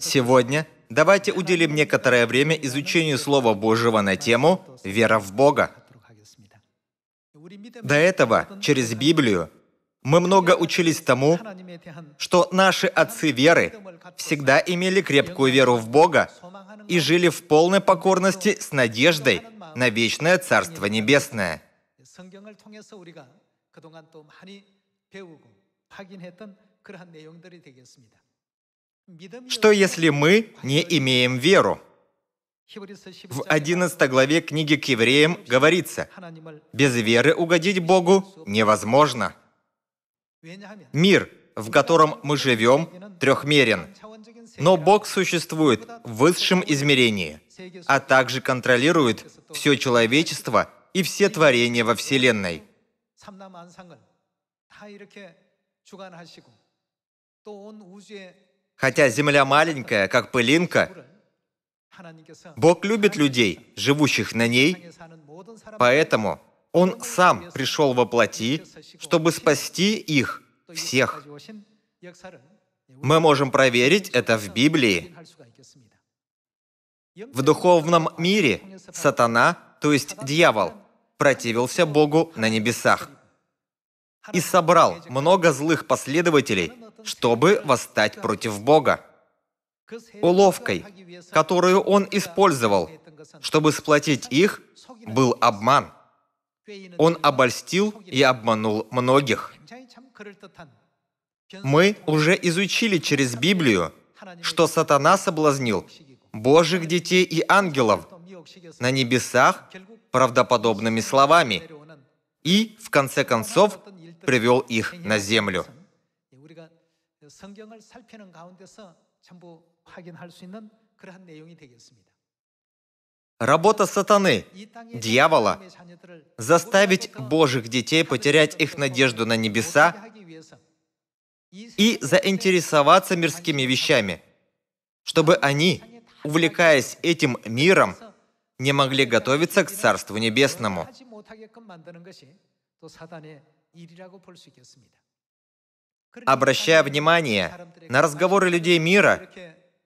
Сегодня давайте уделим некоторое время изучению Слова Божьего на тему «Вера в Бога». До этого, через Библию, мы много учились тому, что наши отцы веры всегда имели крепкую веру в Бога и жили в полной покорности с надеждой на вечное Царство Небесное. 성경을 통해서 우리가 그동안 또 많이 배우고 확인했던 그러한 내용들이 되겠습니다. Что если мы не имеем веру? В 11 главе книги к евреям говорится, без веры угодить Богу невозможно. Мир, в котором мы живем, трехмерен, но Бог существует в высшем измерении, а также контролирует все человечество и все творения во Вселенной. Хотя Земля маленькая, как пылинка, Бог любит людей, живущих на ней, поэтому Он сам пришел во плоти, чтобы спасти их всех. Мы можем проверить это в Библии. В духовном мире сатана, то есть дьявол, противился Богу на небесах и собрал много злых последователей, чтобы восстать против Бога. Уловкой, которую он использовал, чтобы сплотить их, был обман. Он обольстил и обманул многих. Мы уже изучили через Библию, что сатана соблазнил Божьих детей и ангелов на небесах правдоподобными словами и, в конце концов, привел их на землю. Работа сатаны, дьявола, заставить Божьих детей потерять их надежду на небеса и заинтересоваться мирскими вещами, чтобы они, увлекаясь этим миром, не могли готовиться к Царству Небесному. Обращая внимание на разговоры людей мира,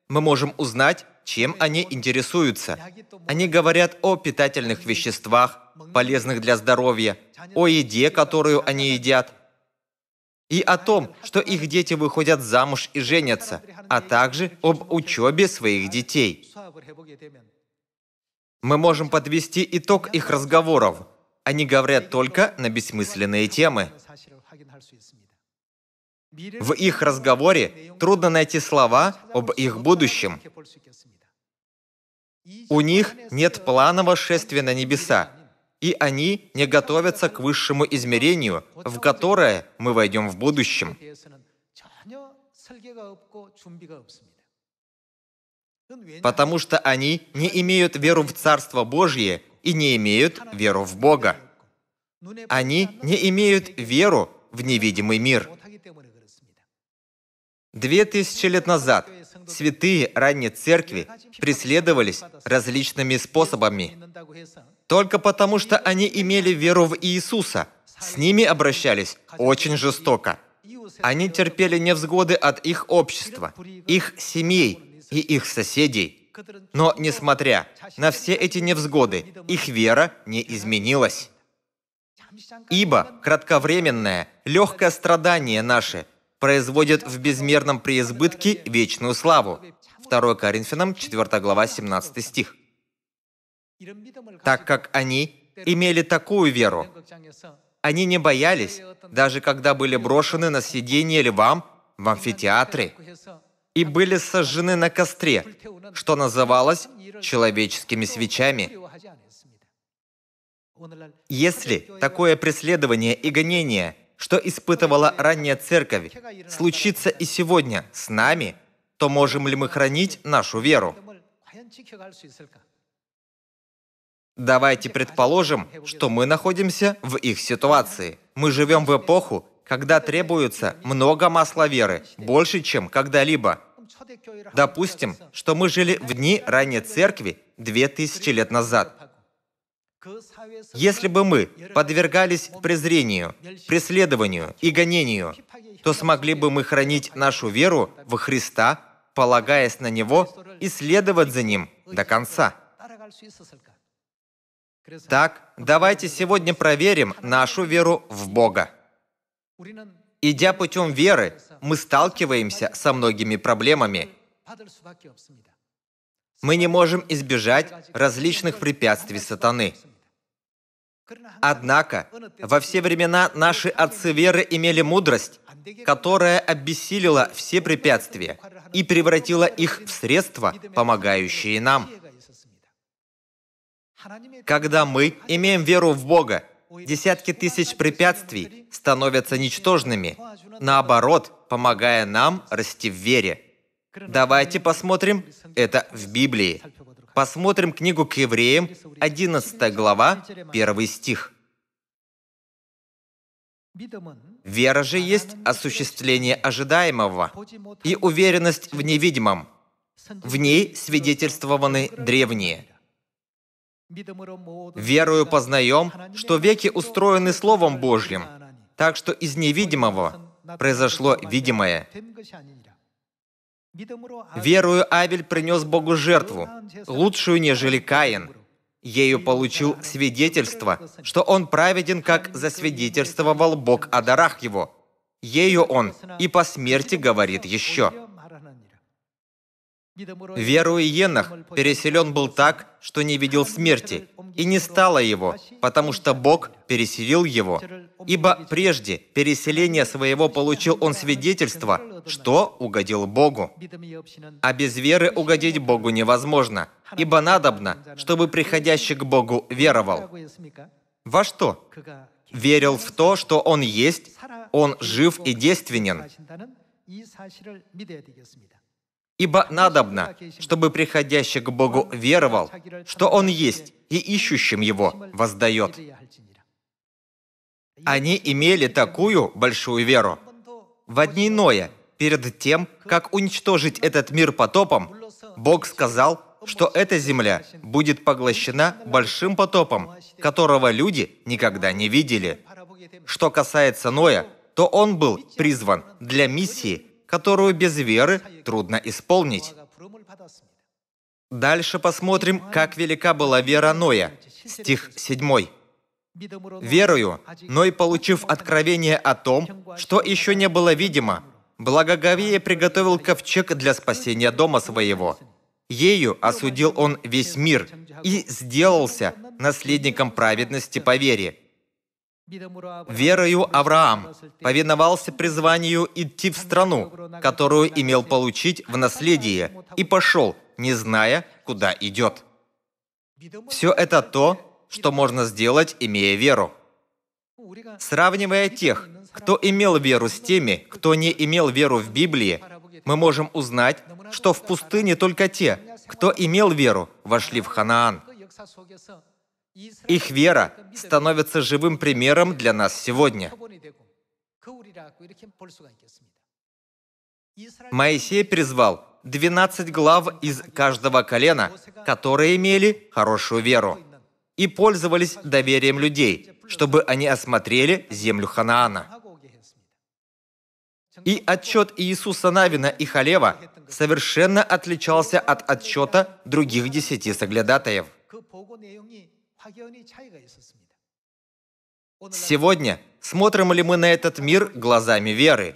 мы можем узнать, чем они интересуются. Они говорят о питательных веществах, полезных для здоровья, о еде, которую они едят, и о том, что их дети выходят замуж и женятся, а также об учебе своих детей. Мы можем подвести итог их разговоров. Они говорят только на бессмысленные темы. В их разговоре трудно найти слова об их будущем. У них нет плана восшествия на небеса, и они не готовятся к высшему измерению, в которое мы войдем в будущем. Потому что они не имеют веру в Царство Божье и не имеют веру в Бога. Они не имеют веру в невидимый мир. Две тысячи лет назад святые ранней церкви преследовались различными способами. Только потому, что они имели веру в Иисуса, с ними обращались очень жестоко. Они терпели невзгоды от их общества, их семей и их соседей. Но, несмотря на все эти невзгоды, их вера не изменилась. Ибо кратковременное, легкое страдание наше производит в безмерном преизбытке вечную славу. 2 Коринфянам, 4 глава, 17 стих. Так как они имели такую веру, они не боялись, даже когда были брошены на съедение львам в амфитеатре и были сожжены на костре, что называлось человеческими свечами. Если такое преследование и гонение что испытывала ранняя церковь, случится и сегодня с нами, то можем ли мы хранить нашу веру? Давайте предположим, что мы находимся в их ситуации. Мы живем в эпоху, когда требуется много масла веры, больше, чем когда-либо. Допустим, что мы жили в дни ранней церкви 2000 лет назад. Если бы мы подвергались презрению, преследованию и гонению, то смогли бы мы хранить нашу веру в Христа полагаясь на Него, и следовать за Ним до конца. Так, давайте сегодня проверим нашу веру в Бога. Идя путем веры, мы сталкиваемся со многими проблемами. Мы не можем избежать различных препятствий сатаны. Однако, во все времена наши отцы веры имели мудрость, которая обессилила все препятствия и превратила их в средства, помогающие нам. Когда мы имеем веру в Бога, десятки тысяч препятствий становятся ничтожными, наоборот, помогая нам расти в вере. Давайте посмотрим это в Библии. Посмотрим книгу к евреям, 11 глава, 1 стих. Вера же есть осуществление ожидаемого и уверенность в невидимом. В ней свидетельствованы древние. Верою познаем, что веки устроены Словом Божьим, так что из невидимого произошло видимое. Верую Авель принес Богу жертву, лучшую, нежели Каин. Ею получил свидетельство, что он праведен, как засвидетельствовал Бог о дарах его. Ею он и по смерти говорит еще. Верую Енах переселен был так, что не видел смерти, и не стало его, потому что Бог переселил его. Ибо прежде переселения своего получил он свидетельство, что угодил Богу. А без веры угодить Богу невозможно, ибо надобно, чтобы приходящий к Богу веровал. Во что? Верил в то, что Он есть, Он жив и действенен. Ибо надобно, чтобы приходящий к Богу веровал, что Он есть, и ищущим Его воздает. Они имели такую большую веру. В дни Ноя, перед тем, как уничтожить этот мир потопом, Бог сказал, что эта земля будет поглощена большим потопом, которого люди никогда не видели. Что касается Ноя, то он был призван для миссии, которую без веры трудно исполнить. Дальше посмотрим, как велика была вера Ноя. Стих 7. «Верою, Ной, получив откровение о том, что еще не было видимо, благоговее приготовил ковчег для спасения дома своего. Ею осудил он весь мир и сделался наследником праведности по вере, Верою Авраам повиновался призванию идти в страну, которую имел получить в наследие, и пошел, не зная, куда идет. Все это то, что можно сделать, имея веру. Сравнивая тех, кто имел веру с теми, кто не имел веру в Библии, мы можем узнать, что в пустыне только те, кто имел веру, вошли в Ханаан. Их вера становится живым примером для нас сегодня. Моисей призвал 12 глав из каждого колена, которые имели хорошую веру и пользовались доверием людей, чтобы они осмотрели землю Ханаана. И отчет Иисуса Навина и Халева совершенно отличался от отчета других десяти соглядатаев. Сегодня смотрим ли мы на этот мир глазами веры?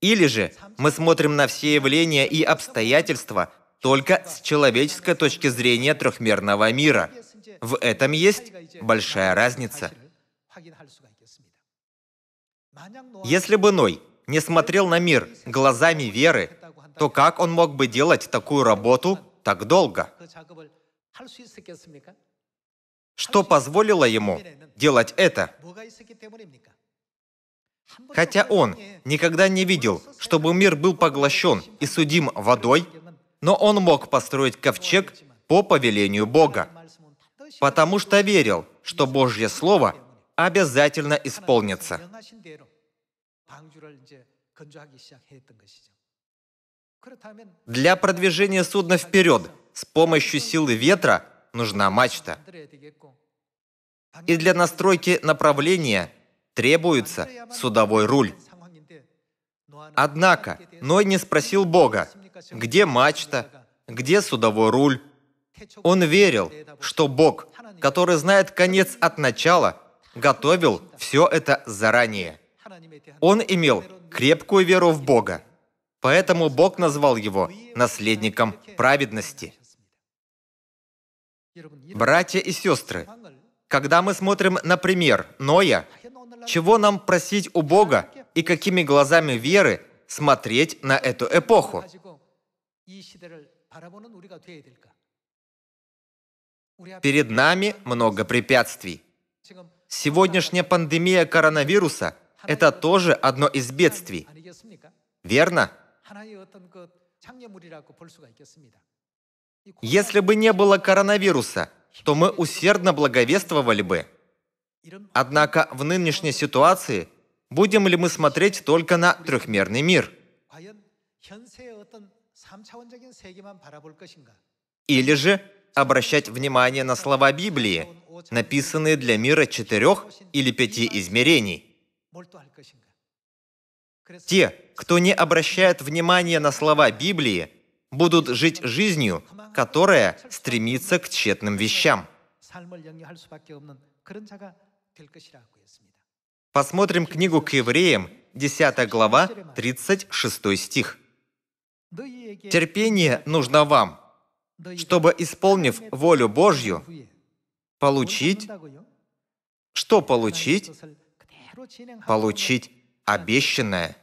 Или же мы смотрим на все явления и обстоятельства только с человеческой точки зрения трехмерного мира? В этом есть большая разница. Если бы Ной не смотрел на мир глазами веры, то как он мог бы делать такую работу так долго? Что позволило ему делать это? Хотя он никогда не видел, чтобы мир был поглощен и судим водой, но он мог построить ковчег по повелению Бога, потому что верил, что Божье Слово обязательно исполнится. Для продвижения судна вперед с помощью силы ветра нужна мачта. И для настройки направления требуется судовой руль. Однако Ной не спросил Бога, где мачта, где судовой руль. Он верил, что Бог, который знает конец от начала, готовил все это заранее. Он имел крепкую веру в Бога, поэтому Бог назвал его наследником праведности. Братья и сестры, когда мы смотрим на пример Ноя, чего нам просить у Бога и какими глазами веры смотреть на эту эпоху? Перед нами много препятствий. Сегодняшняя пандемия коронавируса – это тоже одно из бедствий. Верно? Если бы не было коронавируса, то мы усердно благовествовали бы. Однако в нынешней ситуации будем ли мы смотреть только на трехмерный мир? Или же обращать внимание на слова Библии, написанные для мира четырех или пяти измерений? Те, кто не обращает внимания на слова Библии, будут жить жизнью, которая стремится к тщетным вещам. Посмотрим книгу к евреям, 10 глава, 36 стих. «Терпение нужно вам, чтобы, исполнив волю Божью, получить...» Что получить? Получить обещанное.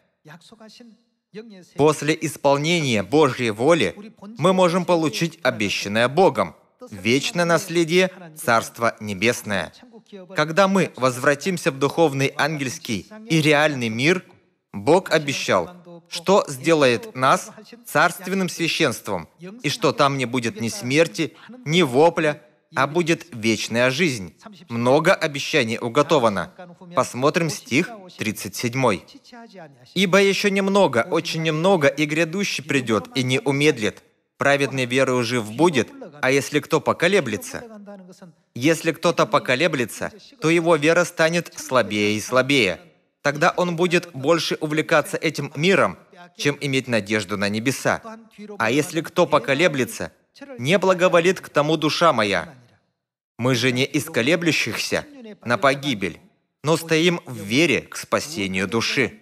После исполнения Божьей воли мы можем получить обещанное Богом – вечное наследие Царства Небесное. Когда мы возвратимся в духовный ангельский и реальный мир, Бог обещал, что сделает нас царственным священством, и что там не будет ни смерти, ни вопля, а будет вечная жизнь. Много обещаний уготовано. Посмотрим стих 37. «Ибо еще немного, очень немного, и грядущий придет, и не умедлит. Праведный верою жив будет, а если кто поколеблется? Если кто-то поколеблется, то его вера станет слабее и слабее. Тогда он будет больше увлекаться этим миром, чем иметь надежду на небеса. А если кто поколеблется, не благоволит к тому душа моя, мы же не из колеблющихся на погибель, но стоим в вере к спасению души.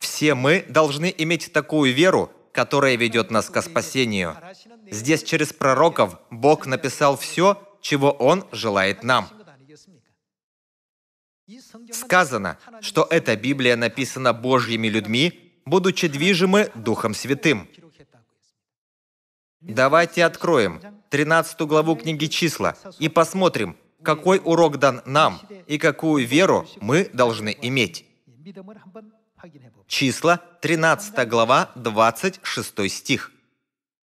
Все мы должны иметь такую веру, которая ведет нас к спасению. Здесь через пророков Бог написал все, чего Он желает нам. Сказано, что эта Библия написана Божьими людьми, будучи движимы Духом Святым. Давайте откроем 13 главу книги «Числа» и посмотрим, какой урок дан нам и какую веру мы должны иметь. Числа, 13 глава, 26 стих.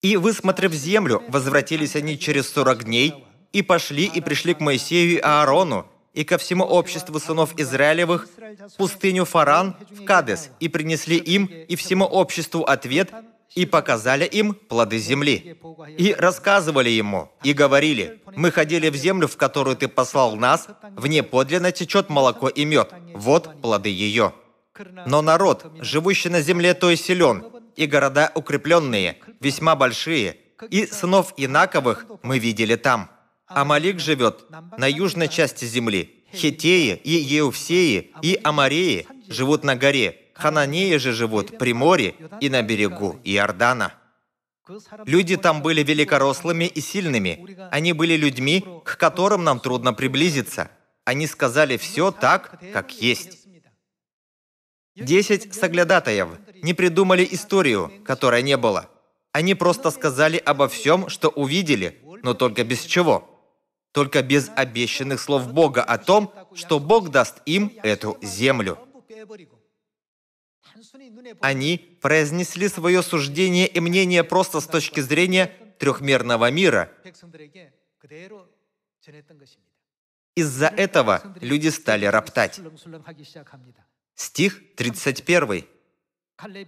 «И, высмотрев землю, возвратились они через сорок дней, и пошли и пришли к Моисею и Аарону, и ко всему обществу сынов Израилевых, в пустыню Фаран, в Кадес, и принесли им и всему обществу ответ, и показали им плоды земли. И рассказывали ему, и говорили, «Мы ходили в землю, в которую ты послал нас, в ней подлинно течет молоко и мед, вот плоды ее». Но народ, живущий на земле, той силен, и города укрепленные, весьма большие, и сынов Инаковых мы видели там. Амалик живет на южной части земли. Хитеи и Еуфсеи и Амареи живут на горе, Хананеи же живут при море и на берегу Иордана. Люди там были великорослыми и сильными. Они были людьми, к которым нам трудно приблизиться. Они сказали все так, как есть. Десять соглядатаев не придумали историю, которой не было. Они просто сказали обо всем, что увидели, но только без чего. Только без обещанных слов Бога о том, что Бог даст им эту землю. Они произнесли свое суждение и мнение просто с точки зрения трехмерного мира. Из-за этого люди стали роптать. Стих 31.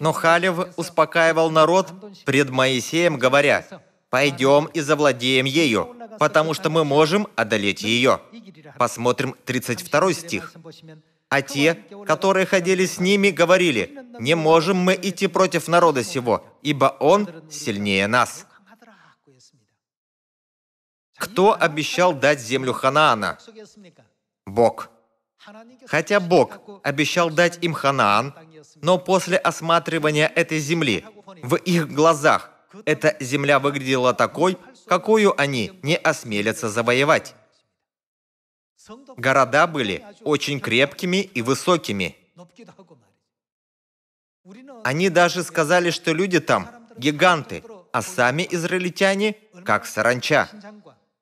Но Халев успокаивал народ пред Моисеем, говоря, «Пойдем и завладеем ею, потому что мы можем одолеть ее». Посмотрим 32 стих. А те, которые ходили с ними, говорили, «Не можем мы идти против народа сего, ибо он сильнее нас». Кто обещал дать землю Ханаана? Бог. Хотя Бог обещал дать им Ханаан, но после осматривания этой земли в их глазах эта земля выглядела такой, какую они не осмелятся завоевать. Города были очень крепкими и высокими. Они даже сказали, что люди там гиганты, а сами израильтяне как саранча.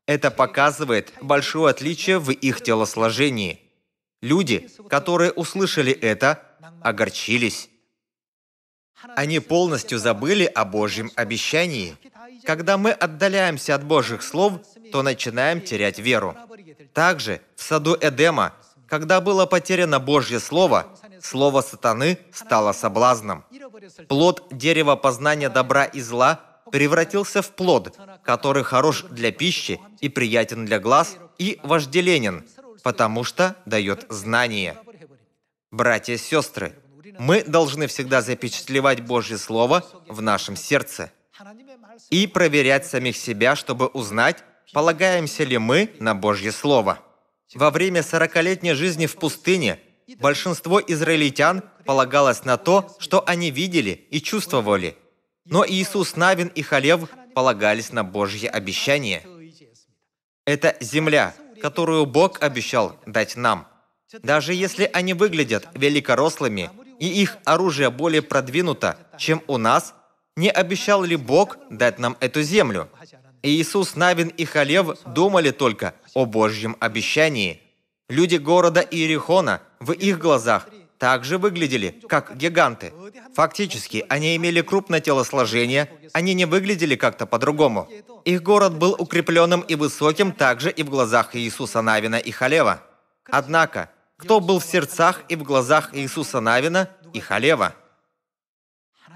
Это показывает большое отличие в их телосложении. Люди, которые услышали это, огорчились. Они полностью забыли о Божьем обещании. Когда мы отдаляемся от Божьих слов, то начинаем терять веру. Также в саду Эдема, когда было потеряно Божье Слово, Слово сатаны стало соблазном. Плод дерева познания добра и зла превратился в плод, который хорош для пищи и приятен для глаз и вожделенен, потому что дает знание. Братья и сестры, мы должны всегда запечатлевать Божье Слово в нашем сердце и проверять самих себя, чтобы узнать, полагаемся ли мы на Божье Слово. Во время сорокалетней жизни в пустыне большинство израильтян полагалось на то, что они видели и чувствовали. Но Иисус Навин и Халев полагались на Божье обещание. Это земля, которую Бог обещал дать нам. Даже если они выглядят великорослыми, и их оружие более продвинуто, чем у нас, не обещал ли Бог дать нам эту землю? Иисус Навин и Халев думали только о Божьем обещании. Люди города Иерихона в их глазах также выглядели как гиганты. Фактически, они имели крупное телосложение, они не выглядели как-то по-другому. Их город был укрепленным и высоким также и в глазах Иисуса Навина и Халева. Однако, кто был в сердцах и в глазах Иисуса Навина и Халева?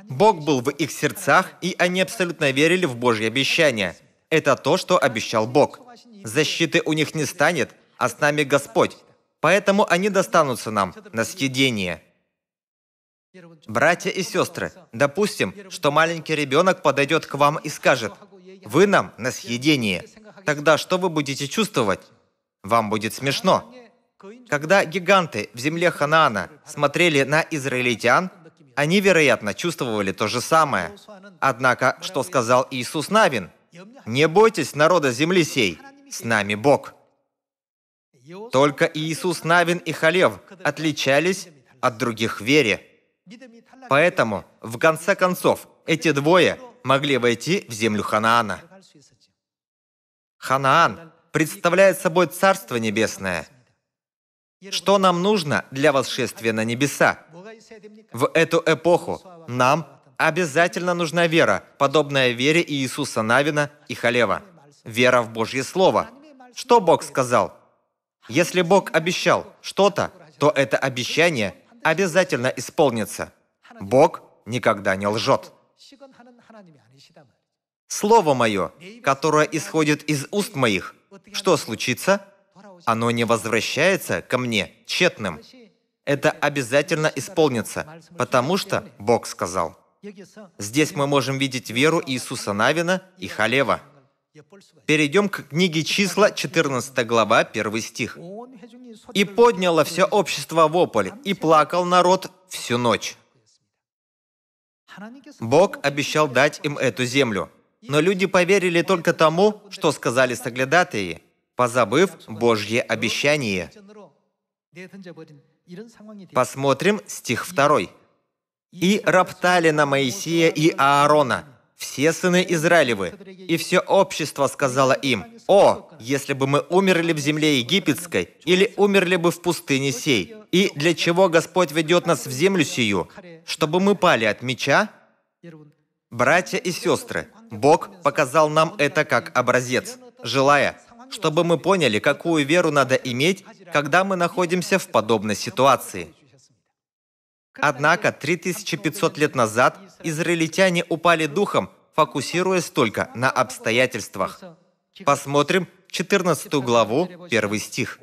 Бог был в их сердцах, и они абсолютно верили в Божье обещание. Это то, что обещал Бог. Защиты у них не станет, а с нами Господь. Поэтому они достанутся нам на съедение. Братья и сестры, допустим, что маленький ребенок подойдет к вам и скажет, «Вы нам на съедение». Тогда что вы будете чувствовать? Вам будет смешно. Когда гиганты в земле Ханаана смотрели на израильтян, они, вероятно, чувствовали то же самое. Однако, что сказал Иисус Навин? «Не бойтесь народа земли сей, с нами Бог». Только Иисус Навин и Халев отличались от других в вере. Поэтому, в конце концов, эти двое могли войти в землю Ханаана. Ханаан представляет собой Царство Небесное. Что нам нужно для восшествия на небеса? В эту эпоху нам обязательно нужна вера, подобная вере Иисуса Навина и Халева. Вера в Божье Слово. Что Бог сказал? Если Бог обещал что-то, то это обещание обязательно исполнится. Бог никогда не лжет. Слово мое, которое исходит из уст моих, что случится? Оно не возвращается ко мне тщетным. Это обязательно исполнится, потому что Бог сказал. Здесь мы можем видеть веру Иисуса Навина и Халева – Перейдем к книге числа, 14 глава, 1 стих. «И подняло все общество вопль, и плакал народ всю ночь». Бог обещал дать им эту землю, но люди поверили только тому, что сказали соглядатые, позабыв Божье обещание. Посмотрим стих 2. «И роптали на Моисея и Аарона, все сыны Израилевы, и все общество сказало им, «О, если бы мы умерли в земле египетской, или умерли бы в пустыне сей, и для чего Господь ведет нас в землю сию, чтобы мы пали от меча?» Братья и сестры, Бог показал нам это как образец, желая, чтобы мы поняли, какую веру надо иметь, когда мы находимся в подобной ситуации. Однако 3500 лет назад израильтяне упали духом, фокусируясь только на обстоятельствах. Посмотрим 14 главу, 1 стих.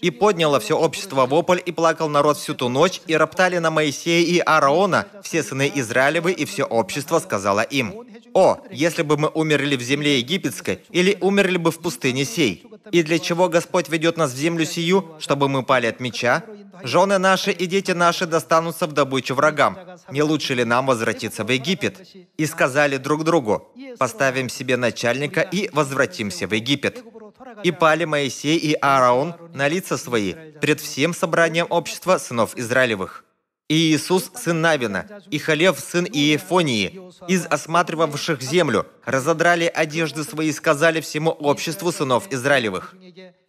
«И подняло все общество вопль, и плакал народ всю ту ночь, и роптали на Моисея и Аарона, все сыны Израилевы, и все общество сказала им, «О, если бы мы умерли в земле египетской, или умерли бы в пустыне сей! И для чего Господь ведет нас в землю сию, чтобы мы пали от меча? Жены наши и дети наши достанутся в добычу врагам. Не лучше ли нам возвратиться в Египет? И сказали друг другу, поставим себе начальника и возвратимся в Египет. И пали Моисей и Ааron на лица свои пред всем собранием общества сынов Израилевых. И Иисус, сын Навина, и Халев, сын Иефонии, из осматривавших землю, разодрали одежды свои и сказали всему обществу сынов Израилевых,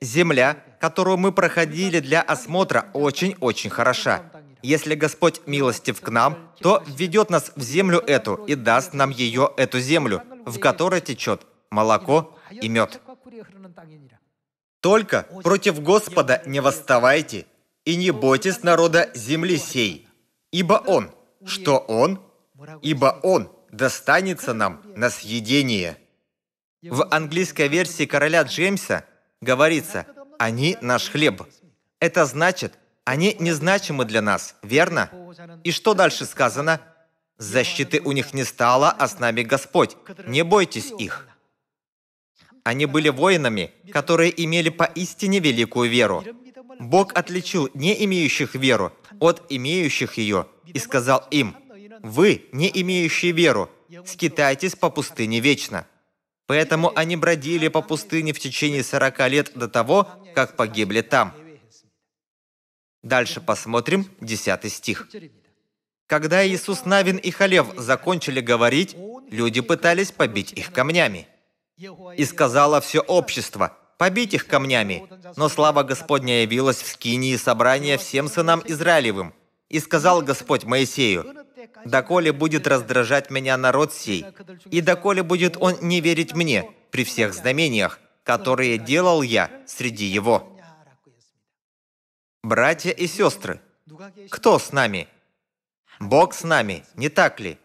«Земля, которую мы проходили для осмотра, очень-очень хороша. Если Господь милостив к нам, то введет нас в землю эту и даст нам ее, эту землю, в которой течет молоко и мед». Только против Господа не восставайте, и не бойтесь народа земли сей, Ибо Он, что Он, ибо Он достанется нам на съедение. В английской версии короля Джеймса говорится «Они наш хлеб». Это значит, они незначимы для нас, верно? И что дальше сказано? Защиты у них не стало, а с нами Господь. Не бойтесь их. Они были воинами, которые имели поистине великую веру. Бог отличил не имеющих веру от имеющих ее и сказал им, «Вы, не имеющие веру, скитайтесь по пустыне вечно». Поэтому они бродили по пустыне в течение 40 лет до того, как погибли там. Дальше посмотрим 10 стих. Когда Иисус Навин и Халев закончили говорить, люди пытались побить их камнями. И сказала все общество, побить их камнями. Но слава Господня явилась в скинии собрания всем сынам Израилевым. И сказал Господь Моисею, «Доколе будет раздражать меня народ сей, и доколе будет он не верить мне при всех знамениях, которые делал я среди его». Братья и сестры, кто с нами? Бог с нами, не так ли?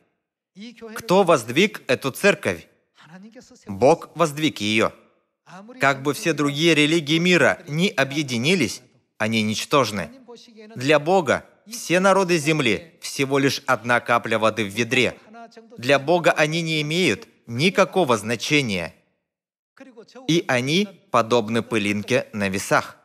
Кто воздвиг эту церковь? Бог воздвиг ее. Как бы все другие религии мира не объединились, они ничтожны. Для Бога все народы земли всего лишь одна капля воды в ведре. Для Бога они не имеют никакого значения. И они подобны пылинке на весах.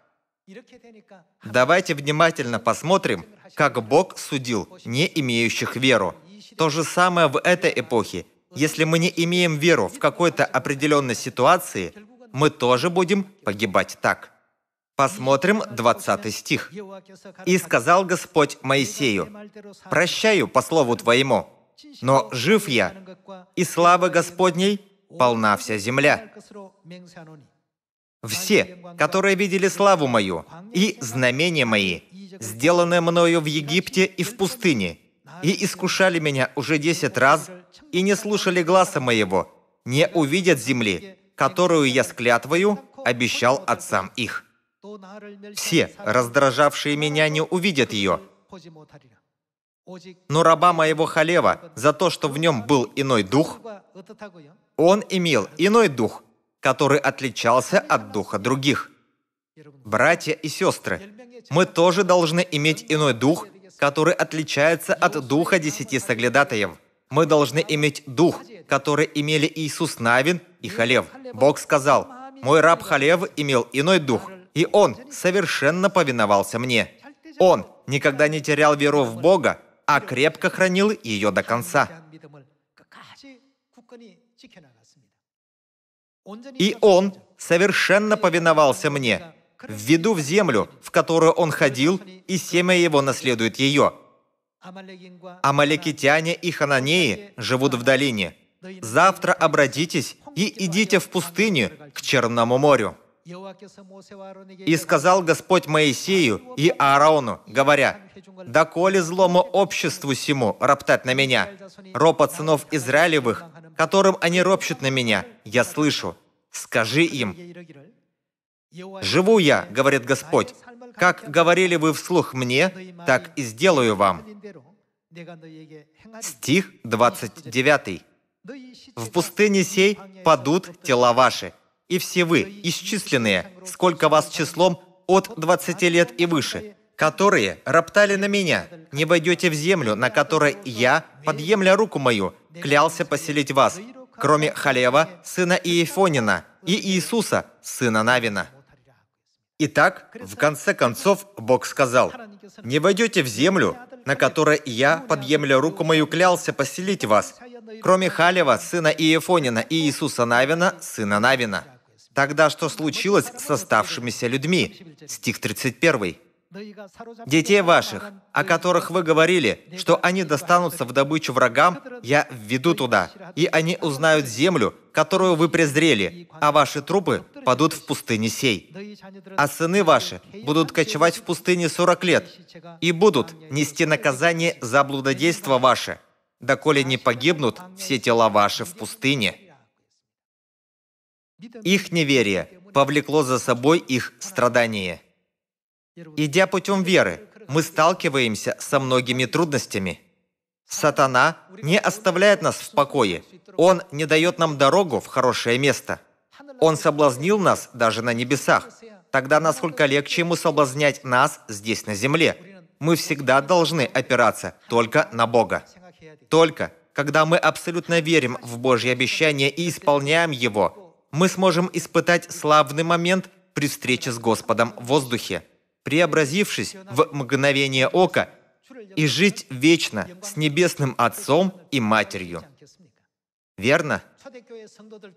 Давайте внимательно посмотрим, как Бог судил не имеющих веру. То же самое в этой эпохе. Если мы не имеем веру в какой-то определенной ситуации, мы тоже будем погибать так. Посмотрим 20 стих. «И сказал Господь Моисею, «Прощаю по слову твоему, но жив я, и славы Господней полна вся земля». Все, которые видели славу мою и знамения мои, сделанные мною в Египте и в пустыне, и искушали меня уже десять раз, и не слушали гласа моего, не увидят земли, которую я с обещал отцам их. Все, раздражавшие меня, не увидят ее. Но раба моего Халева за то, что в нем был иной дух, он имел иной дух, который отличался от духа других. Братья и сестры, мы тоже должны иметь иной дух, который отличается от духа десяти соглядатаев. Мы должны иметь дух, который имели Иисус Навин и Халев. Бог сказал, «Мой раб Халев имел иной дух, и он совершенно повиновался мне. Он никогда не терял веру в Бога, а крепко хранил ее до конца. И он совершенно повиновался мне, введу в землю, в которую он ходил, и семя его наследует ее. Амалекитяне и хананеи живут в долине. Завтра обратитесь и идите в пустыню к Черному морю. И сказал Господь Моисею и Аарону, говоря, «Доколе злому обществу сему роптать на меня, ропот сынов Израилевых, которым они ропщут на меня, я слышу. Скажи им, «Живу я, — говорит Господь, — как говорили вы вслух мне, так и сделаю вам». Стих 29. «В пустыне сей падут тела ваши, и все вы, исчисленные, сколько вас числом от 20 лет и выше, которые роптали на меня, не войдете в землю, на которой я, подъемля руку мою, клялся поселить вас, кроме Халева, сына Иефонина, и Иисуса, сына Навина. Итак, в конце концов, Бог сказал, «Не войдете в землю, на которой я, подъемля руку мою, клялся поселить вас, кроме Халева, сына Иефонина, и Иисуса Навина, сына Навина». Тогда что случилось с оставшимися людьми? Стих 31. Детей ваших, о которых вы говорили, что они достанутся в добычу врагам, я введу туда, и они узнают землю, которую вы презрели, а ваши трупы падут в пустыне сей. А сыны ваши будут кочевать в пустыне сорок лет, и будут нести наказание за блудодейство ваше, доколе не погибнут все тела ваши в пустыне. Их неверие повлекло за собой их страдание – Идя путем веры, мы сталкиваемся со многими трудностями. Сатана не оставляет нас в покое. Он не дает нам дорогу в хорошее место. Он соблазнил нас даже на небесах. Тогда насколько легче ему соблазнять нас здесь на земле? Мы всегда должны опираться только на Бога. Только когда мы абсолютно верим в Божье обещание и исполняем его, мы сможем испытать славный момент при встрече с Господом в воздухе преобразившись в мгновение ока, и жить вечно с Небесным Отцом и Матерью. Верно?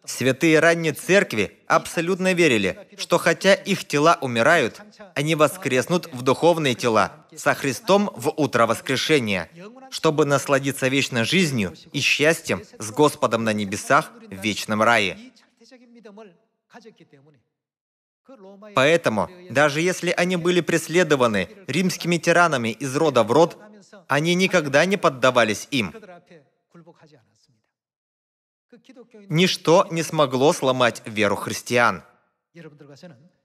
Святые ранние церкви абсолютно верили, что хотя их тела умирают, они воскреснут в духовные тела со Христом в утро воскрешения, чтобы насладиться вечной жизнью и счастьем с Господом на небесах в вечном рае. Поэтому, даже если они были преследованы римскими тиранами из рода в род, они никогда не поддавались им. Ничто не смогло сломать веру христиан.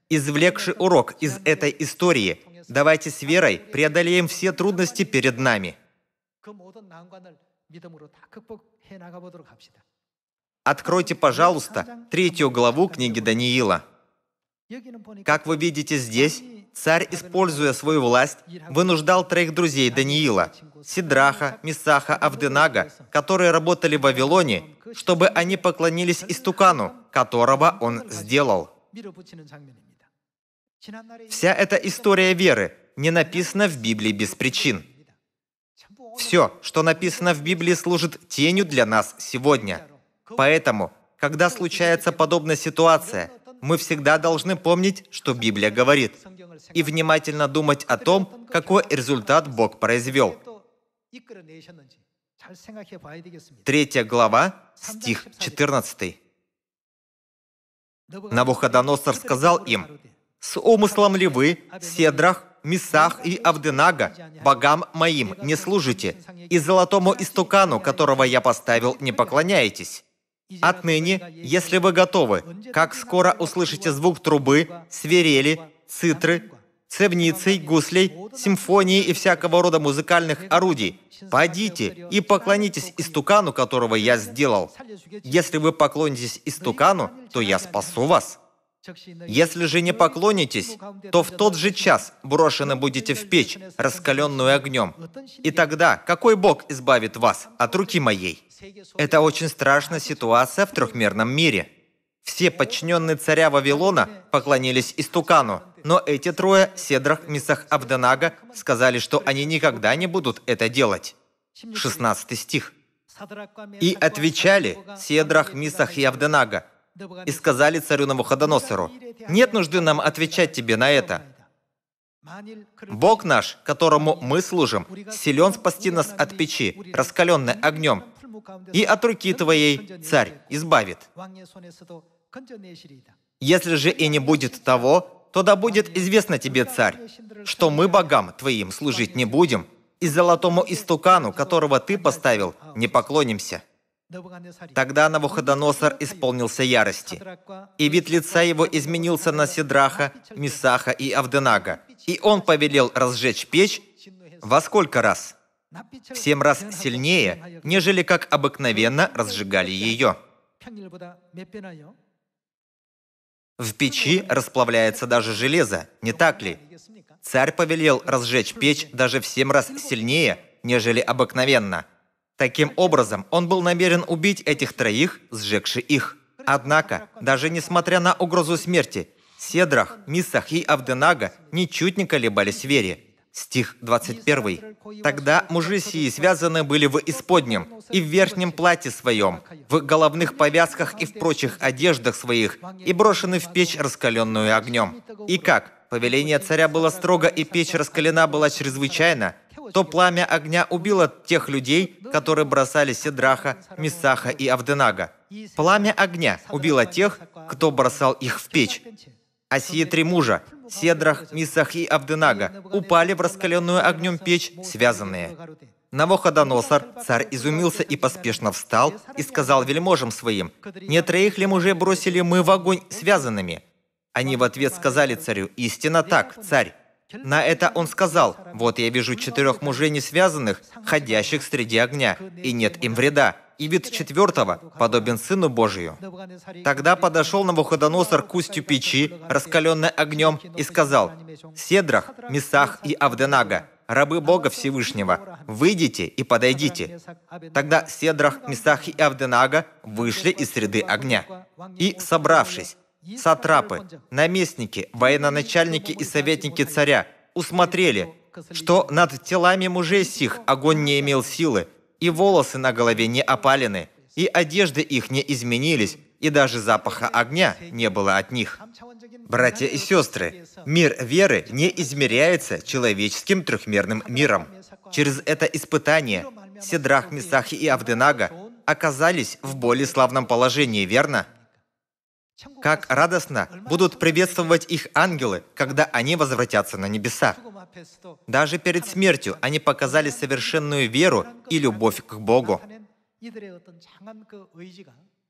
Извлекши урок из этой истории, давайте с верой преодолеем все трудности перед нами. Откройте, пожалуйста, третью главу книги Даниила. Как вы видите здесь, царь, используя свою власть, вынуждал троих друзей Даниила, Сидраха, Мисаха, Авденага, которые работали в Вавилоне, чтобы они поклонились истукану, которого он сделал. Вся эта история веры не написана в Библии без причин. Все, что написано в Библии, служит тенью для нас сегодня. Поэтому, когда случается подобная ситуация, мы всегда должны помнить, что Библия говорит, и внимательно думать о том, какой результат Бог произвел. Третья глава, стих 14. Навуходоносор сказал им, «С умыслом ли вы, Седрах, Месах и Авденага, богам моим не служите, и золотому истукану, которого я поставил, не поклоняетесь? Отныне, если вы готовы, как скоро услышите звук трубы, свирели, цитры, цевницей, гуслей, симфонии и всякого рода музыкальных орудий, пойдите и поклонитесь истукану, которого я сделал. Если вы поклонитесь истукану, то я спасу вас. Если же не поклонитесь, то в тот же час брошены будете в печь, раскаленную огнем. И тогда какой Бог избавит вас от руки моей? Это очень страшная ситуация в трехмерном мире. Все подчиненные царя Вавилона поклонились истукану, но эти трое, Седрах, Мисах, Абданага, сказали, что они никогда не будут это делать. 16 стих. «И отвечали Седрах, Мисах и Авденага, и сказали царю Навуходоносору, «Нет нужды нам отвечать тебе на это. Бог наш, которому мы служим, силен спасти нас от печи, раскаленной огнем, и от руки твоей царь избавит. Если же и не будет того, то да будет известно тебе, царь, что мы богам твоим служить не будем, и золотому истукану, которого ты поставил, не поклонимся. Тогда Навуходоносор исполнился ярости, и вид лица его изменился на Сидраха, Мисаха и Авденага, и он повелел разжечь печь во сколько раз? В семь раз сильнее, нежели как обыкновенно разжигали ее. В печи расплавляется даже железо, не так ли? Царь повелел разжечь печь даже в семь раз сильнее, нежели обыкновенно. Таким образом, он был намерен убить этих троих, сжегши их. Однако, даже несмотря на угрозу смерти, Седрах, Мисах и Авденага ничуть не колебались в вере. Стих 21. «Тогда мужи сии связаны были в исподнем и в верхнем платье своем, в головных повязках и в прочих одеждах своих, и брошены в печь, раскаленную огнем. И как? Повеление царя было строго, и печь раскалена была чрезвычайно, то пламя огня убило тех людей, которые бросали Седраха, Мисаха и Авденага. Пламя огня убило тех, кто бросал их в печь. А сие три мужа, Седрах, Мисах и Авденага, упали в раскаленную огнем печь, связанные. Навуходоносор, царь изумился и поспешно встал и сказал вельможам своим, «Не троих ли мужей бросили мы в огонь связанными?» Они в ответ сказали царю, «Истинно так, царь». На это он сказал, «Вот я вижу четырех мужей не связанных, ходящих среди огня, и нет им вреда, и вид четвертого подобен Сыну Божию». Тогда подошел Навуходоносор к устью печи, раскаленной огнем, и сказал, «Седрах, Месах и Авденага, рабы Бога Всевышнего, выйдите и подойдите». Тогда Седрах, Месах и Авденага вышли из среды огня. И, собравшись, сатрапы, наместники, военачальники и советники царя усмотрели, что над телами мужей сих огонь не имел силы, и волосы на голове не опалены, и одежды их не изменились, и даже запаха огня не было от них. Братья и сестры, мир веры не измеряется человеческим трехмерным миром. Через это испытание Седрах, Месах и Авденага оказались в более славном положении, верно? Как радостно будут приветствовать их ангелы, когда они возвратятся на небеса. Даже перед смертью они показали совершенную веру и любовь к Богу.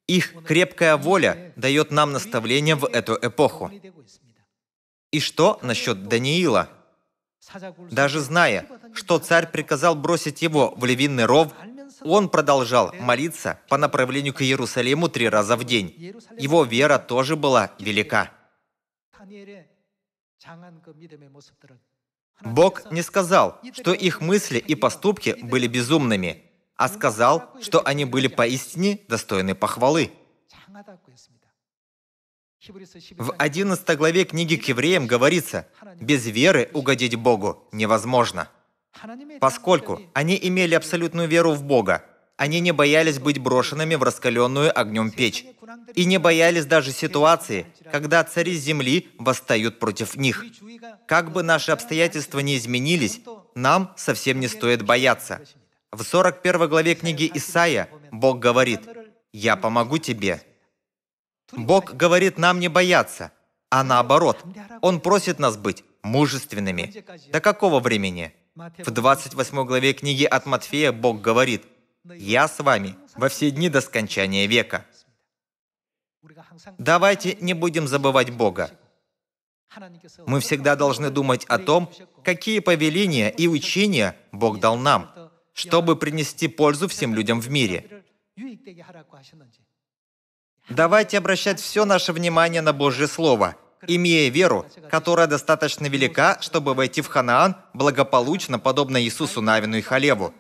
Их крепкая воля дает нам наставление в эту эпоху. И что насчет Даниила? Даже зная, что царь приказал бросить его в львиный ров, он продолжал молиться по направлению к Иерусалиму три раза в день. Его вера тоже была велика. Бог не сказал, что их мысли и поступки были безумными, а сказал, что они были поистине достойны похвалы. В 11 главе книги к евреям говорится, «Без веры угодить Богу невозможно». Поскольку они имели абсолютную веру в Бога, они не боялись быть брошенными в раскаленную огнем печь. И не боялись даже ситуации, когда цари земли восстают против них. Как бы наши обстоятельства не изменились, нам совсем не стоит бояться. В 41 главе книги Исаия Бог говорит, «Я помогу тебе». Бог говорит нам не бояться, а наоборот, Он просит нас быть мужественными. До какого времени? В 28 главе книги от Матфея Бог говорит, «Я с вами во все дни до скончания века». Давайте не будем забывать Бога. Мы всегда должны думать о том, какие повеления и учения Бог дал нам, чтобы принести пользу всем людям в мире. Давайте обращать все наше внимание на Божье Слово, имея веру, которая достаточно велика, чтобы войти в Ханаан благополучно, подобно Иисусу Навину и Халеву.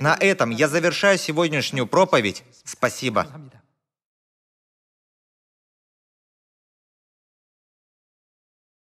На этом я завершаю сегодняшнюю проповедь. Спасибо.